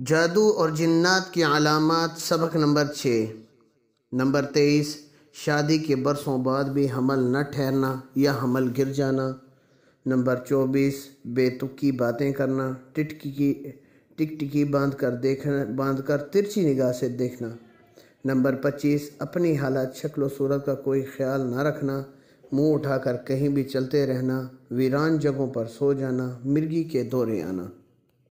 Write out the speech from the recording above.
जादू और जन्नात की अलामत सबक नंबर छः। नंबर तेईस, शादी के बरसों बाद भी हमल न ठहरना या हमल गिर जाना। नंबर चौबीस, बेतुकी बातें करना, टिटकी की, टिकटिकी बाँध कर देखना, बाँध कर तिरछी निगाह से देखना। नंबर पच्चीस, अपनी हालत शक्ल सूरत का कोई ख्याल न रखना, मुँह उठाकर कहीं भी चलते रहना, वीरान जगहों पर सो जाना, मिर्गी के दौरे आना।